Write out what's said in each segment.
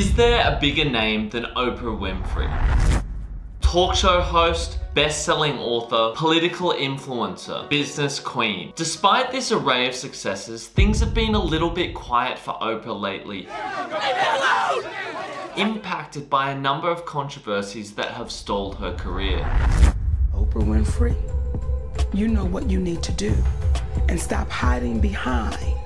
Is there a bigger name than Oprah Winfrey? Talk show host, best-selling author, political influencer, business queen. Despite this array of successes, things have been a little bit quiet for Oprah lately. Impacted by a number of controversies that have stalled her career. Oprah Winfrey, you know what you need to do and stop hiding behind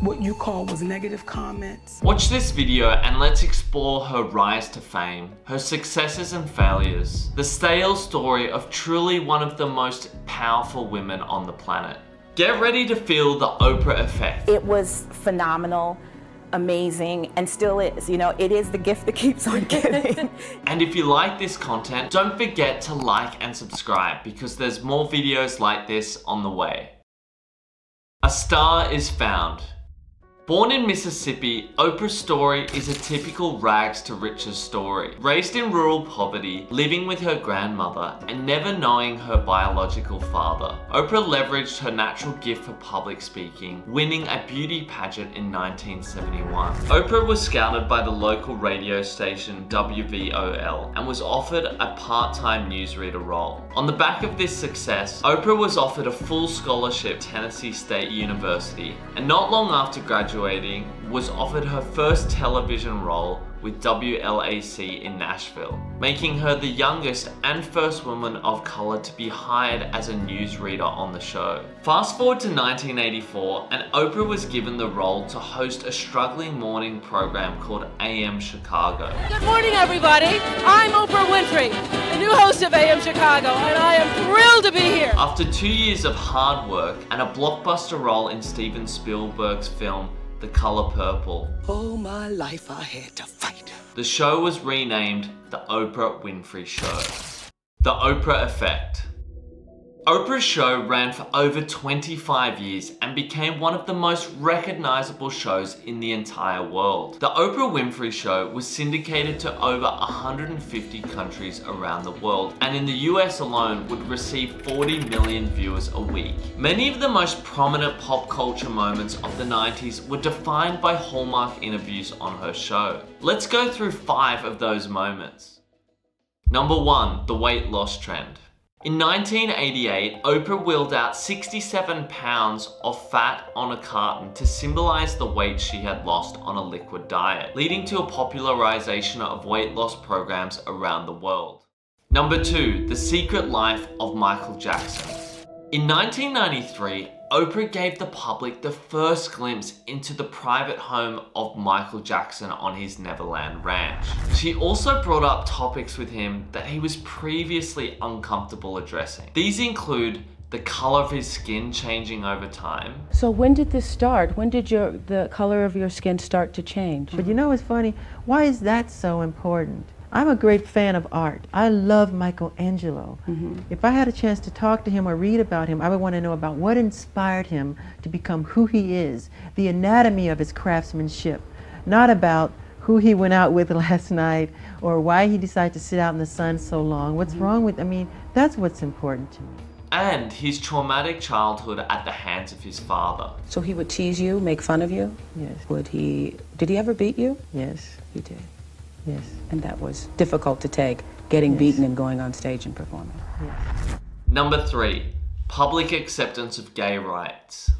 what you call was negative comments. Watch this video and let's explore her rise to fame, her successes and failures, the stale story of truly one of the most powerful women on the planet. Get ready to feel the Oprah effect. It was phenomenal amazing and still is. You know, it is the gift that keeps on giving. and if you like this content, don't forget to like and subscribe because there's more videos like this on the way. A star is found. Born in Mississippi, Oprah's story is a typical rags to riches story. Raised in rural poverty, living with her grandmother, and never knowing her biological father, Oprah leveraged her natural gift for public speaking, winning a beauty pageant in 1971. Oprah was scouted by the local radio station WVOL and was offered a part-time newsreader role. On the back of this success, Oprah was offered a full scholarship Tennessee State University, and not long after graduating, graduating, was offered her first television role with WLAC in Nashville, making her the youngest and first woman of color to be hired as a newsreader on the show. Fast forward to 1984 and Oprah was given the role to host a struggling morning program called AM Chicago. Good morning everybody, I'm Oprah Winfrey, the new host of AM Chicago and I am thrilled to be here. After two years of hard work and a blockbuster role in Steven Spielberg's film the color purple. All my life I had to fight. The show was renamed The Oprah Winfrey Show. The Oprah Effect. Oprah's show ran for over 25 years and became one of the most recognizable shows in the entire world. The Oprah Winfrey Show was syndicated to over 150 countries around the world and in the US alone would receive 40 million viewers a week. Many of the most prominent pop culture moments of the 90s were defined by Hallmark interviews on her show. Let's go through five of those moments. Number one, the weight loss trend. In 1988, Oprah wheeled out 67 pounds of fat on a carton to symbolize the weight she had lost on a liquid diet, leading to a popularization of weight loss programs around the world. Number 2. The Secret Life of Michael Jackson In 1993, Oprah gave the public the first glimpse into the private home of Michael Jackson on his Neverland Ranch. She also brought up topics with him that he was previously uncomfortable addressing. These include the color of his skin changing over time. So when did this start? When did your the color of your skin start to change? But you know what's funny? Why is that so important? I'm a great fan of art. I love Michelangelo. Mm-hmm. If I had a chance to talk to him or read about him, I would want to know about what inspired him to become who he is, the anatomy of his craftsmanship, not about who he went out with last night or why he decided to sit out in the sun so long. What's mm-hmm. wrong with, I mean, that's what's important to me. And his traumatic childhood at the hands of his father. So he would tease you, make fun of you? Yes. Would he, did he ever beat you? Yes. He did. Yes. And that was difficult to take, getting yes. beaten and going on stage and performing. Yes. Number three, public acceptance of gay rights.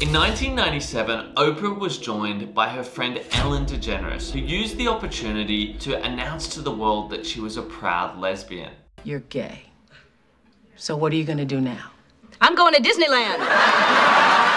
In 1997, Oprah was joined by her friend Ellen DeGeneres, who used the opportunity to announce to the world that she was a proud lesbian. You're gay. So what are you gonna do now? I'm going to Disneyland.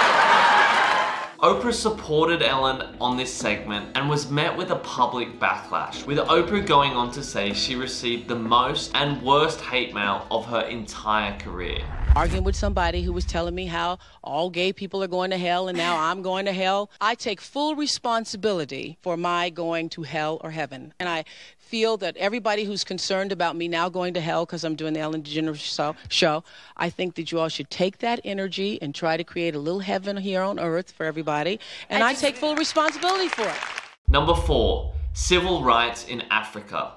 Oprah supported Ellen on this segment and was met with a public backlash, with Oprah going on to say she received the most and worst hate mail of her entire career. Arguing with somebody who was telling me how all gay people are going to hell and now I'm going to hell. I take full responsibility for my going to hell or heaven. And I feel that everybody who's concerned about me now going to hell because I'm doing the Ellen DeGeneres show, show, I think that you all should take that energy and try to create a little heaven here on earth for everybody. And I, I take full responsibility for it. Number four, civil rights in Africa.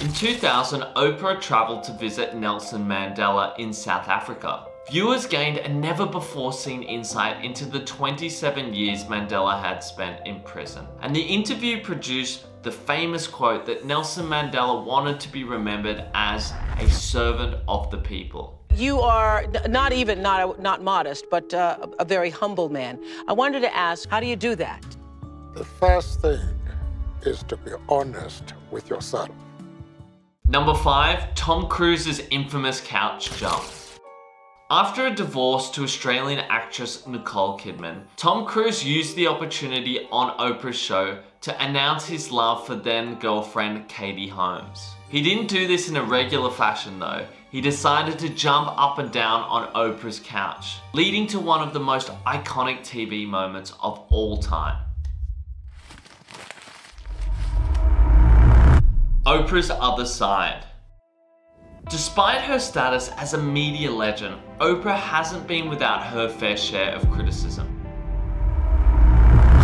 In 2000, Oprah traveled to visit Nelson Mandela in South Africa. Viewers gained a never before seen insight into the 27 years Mandela had spent in prison. And the interview produced the famous quote that Nelson Mandela wanted to be remembered as a servant of the people. You are not even not not modest, but uh, a very humble man. I wanted to ask, how do you do that? The first thing is to be honest with yourself. Number five, Tom Cruise's infamous couch jump. After a divorce to Australian actress Nicole Kidman, Tom Cruise used the opportunity on Oprah's show to announce his love for then girlfriend Katie Holmes. He didn't do this in a regular fashion though. He decided to jump up and down on Oprah's couch, leading to one of the most iconic TV moments of all time. Oprah's Other Side. Despite her status as a media legend, Oprah hasn't been without her fair share of criticism.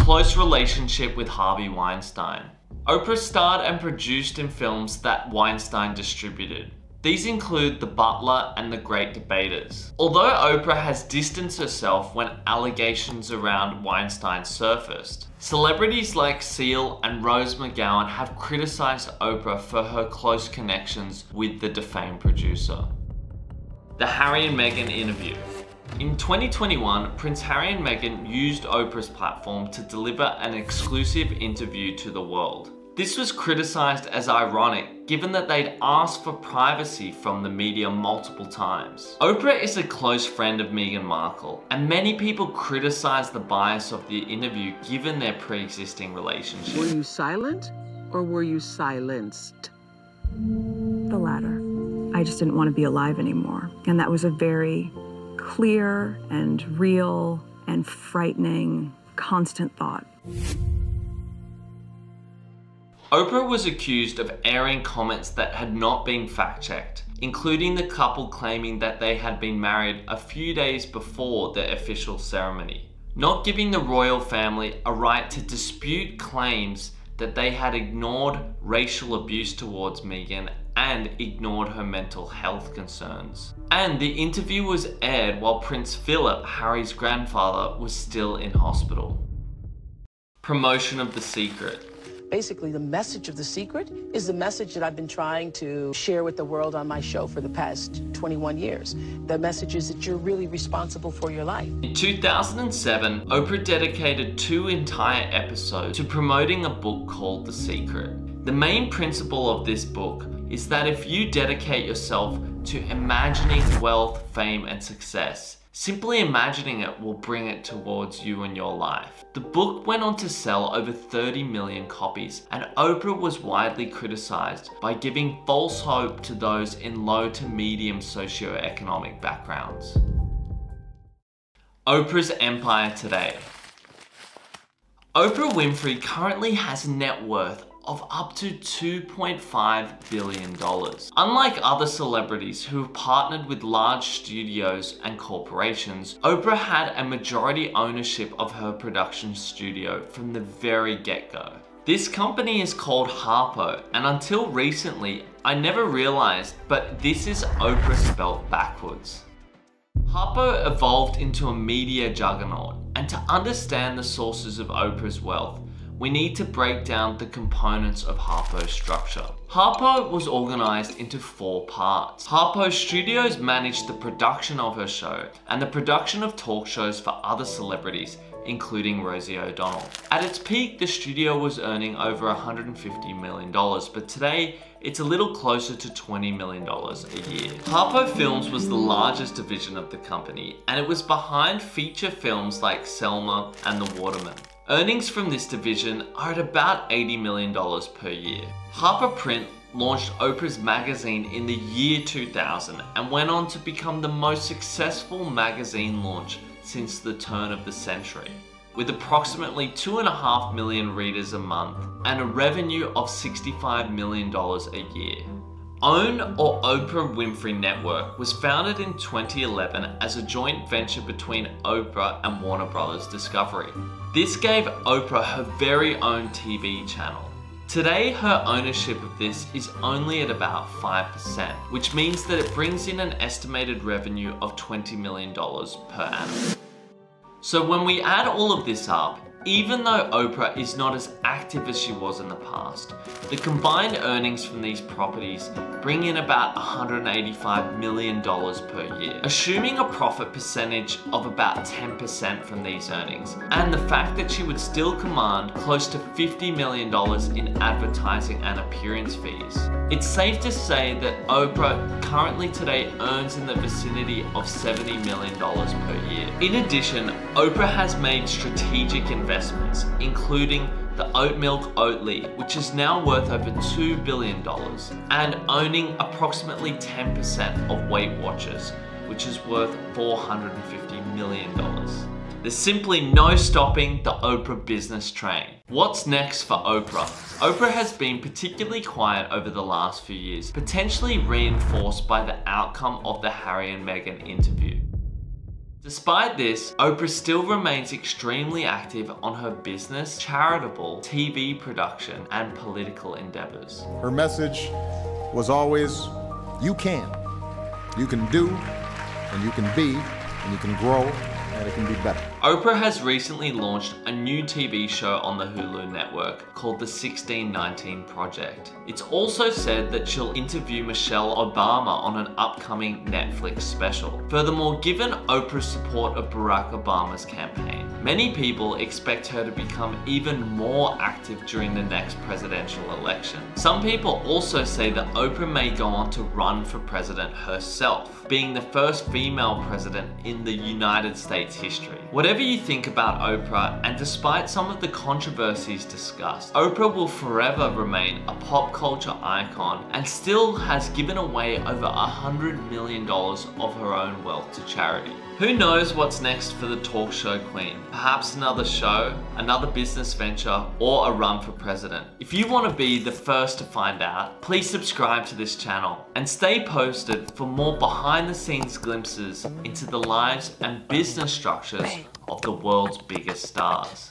Close relationship with Harvey Weinstein. Oprah starred and produced in films that Weinstein distributed. These include The Butler and The Great Debaters. Although Oprah has distanced herself when allegations around Weinstein surfaced, celebrities like Seal and Rose McGowan have criticized Oprah for her close connections with the defamed producer. The Harry and Meghan interview. In 2021, Prince Harry and Meghan used Oprah's platform to deliver an exclusive interview to the world. This was criticised as ironic, given that they'd asked for privacy from the media multiple times. Oprah is a close friend of Meghan Markle, and many people criticised the bias of the interview given their pre-existing relationship. Were you silent or were you silenced? The latter. I just didn't want to be alive anymore. And that was a very clear and real and frightening, constant thought. Oprah was accused of airing comments that had not been fact-checked, including the couple claiming that they had been married a few days before the official ceremony, not giving the royal family a right to dispute claims that they had ignored racial abuse towards Meghan and ignored her mental health concerns. And the interview was aired while Prince Philip, Harry's grandfather, was still in hospital. Promotion of The Secret. Basically, the message of The Secret is the message that I've been trying to share with the world on my show for the past 21 years. The message is that you're really responsible for your life. In 2007, Oprah dedicated two entire episodes to promoting a book called The Secret. The main principle of this book is that if you dedicate yourself to imagining wealth, fame, and success, Simply imagining it will bring it towards you and your life. The book went on to sell over 30 million copies and Oprah was widely criticized by giving false hope to those in low to medium socioeconomic backgrounds. Oprah's Empire Today Oprah Winfrey currently has a net worth of up to $2.5 billion. Unlike other celebrities who have partnered with large studios and corporations, Oprah had a majority ownership of her production studio from the very get-go. This company is called Harpo, and until recently, I never realized, but this is Oprah spelt backwards. Harpo evolved into a media juggernaut, and to understand the sources of Oprah's wealth, we need to break down the components of Harpo's structure. Harpo was organized into four parts. Harpo Studios managed the production of her show and the production of talk shows for other celebrities including Rosie O'Donnell. At its peak, the studio was earning over $150 million, but today it's a little closer to $20 million a year. Harpo Films was the largest division of the company, and it was behind feature films like Selma and The Waterman. Earnings from this division are at about $80 million per year. Harpo Print launched Oprah's magazine in the year 2000 and went on to become the most successful magazine launch since the turn of the century. With approximately 2.5 million readers a month and a revenue of $65 million a year. OWN or Oprah Winfrey Network was founded in 2011 as a joint venture between Oprah and Warner Brothers Discovery. This gave Oprah her very own TV channel. Today, her ownership of this is only at about 5%, which means that it brings in an estimated revenue of $20 million per annum. So when we add all of this up, even though Oprah is not as active as she was in the past, the combined earnings from these properties bring in about $185 million per year. Assuming a profit percentage of about 10% from these earnings, and the fact that she would still command close to $50 million in advertising and appearance fees, it's safe to say that Oprah currently today earns in the vicinity of $70 million per year. In addition, Oprah has made strategic investments investments, including the Oat Milk Oatly, which is now worth over $2 billion, and owning approximately 10% of Weight Watchers, which is worth $450 million. There's simply no stopping the Oprah business train. What's next for Oprah? Oprah has been particularly quiet over the last few years, potentially reinforced by the outcome of the Harry and Meghan interview. Despite this, Oprah still remains extremely active on her business, charitable, TV production, and political endeavors. Her message was always, you can. You can do, and you can be, and you can grow, and it can be better. Oprah has recently launched a new TV show on the Hulu network called The 1619 Project. It's also said that she'll interview Michelle Obama on an upcoming Netflix special. Furthermore, given Oprah's support of Barack Obama's campaign, many people expect her to become even more active during the next presidential election. Some people also say that Oprah may go on to run for president herself, being the first female president in the United States history. Whatever you think about Oprah, and despite some of the controversies discussed, Oprah will forever remain a pop culture icon and still has given away over a hundred million dollars of her own wealth to charity. Who knows what's next for the talk show queen? Perhaps another show, another business venture, or a run for president. If you want to be the first to find out, please subscribe to this channel and stay posted for more behind the scenes glimpses into the lives and business structures of the world's biggest stars.